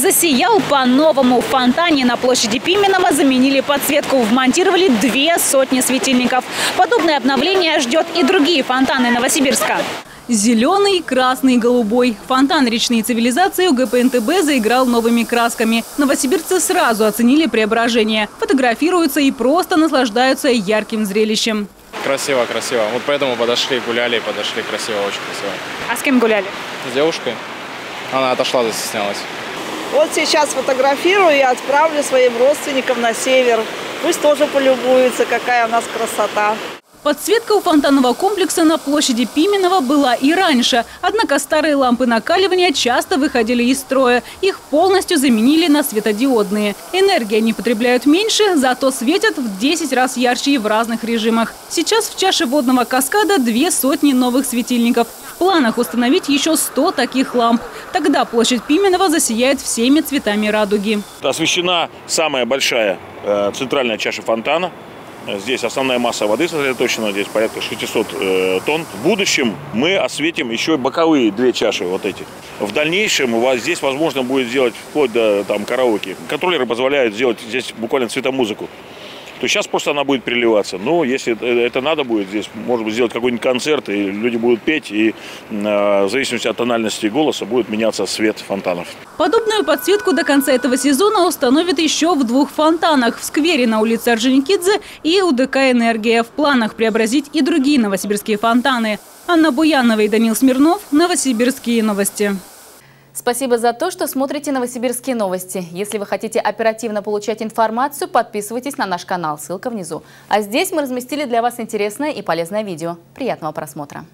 засиял по-новому. В фонтане на площади Пименова заменили подсветку, вмонтировали две сотни светильников. Подобное обновление ждет и другие фонтаны Новосибирска. Зеленый, красный, голубой. Фонтан речной цивилизации у ГПНТБ заиграл новыми красками. Новосибирцы сразу оценили преображение. Фотографируются и просто наслаждаются ярким зрелищем. Красиво, красиво. Вот поэтому подошли, гуляли, подошли красиво, очень красиво. А с кем гуляли? С девушкой. Она отошла, застеснялась. Вот сейчас фотографирую и отправлю своим родственникам на север. Пусть тоже полюбуются, какая у нас красота. Подсветка у фонтанного комплекса на площади Пименова была и раньше. Однако старые лампы накаливания часто выходили из строя. Их полностью заменили на светодиодные. Энергии они потребляют меньше, зато светят в 10 раз ярче и в разных режимах. Сейчас в чаше водного каскада две сотни новых светильников. В планах установить еще 100 таких ламп. Тогда площадь Пименова засияет всеми цветами радуги. Освещена самая большая э, центральная чаша фонтана. Здесь основная масса воды сосредоточена, здесь порядка 600 э, тонн. В будущем мы осветим еще боковые две чаши вот эти. В дальнейшем у вас здесь возможно будет сделать вплоть до там, караоке. Контроллеры позволяют сделать здесь буквально цветомузыку то сейчас просто она будет переливаться. Но если это надо будет здесь, может быть, сделать какой-нибудь концерт, и люди будут петь, и э, в зависимости от тональности голоса будет меняться свет фонтанов. Подобную подсветку до конца этого сезона установят еще в двух фонтанах. В сквере на улице Орджоникидзе и у ДК «Энергия». В планах преобразить и другие новосибирские фонтаны. Анна Буянова и Данил Смирнов. Новосибирские новости. Спасибо за то, что смотрите «Новосибирские новости». Если вы хотите оперативно получать информацию, подписывайтесь на наш канал, ссылка внизу. А здесь мы разместили для вас интересное и полезное видео. Приятного просмотра!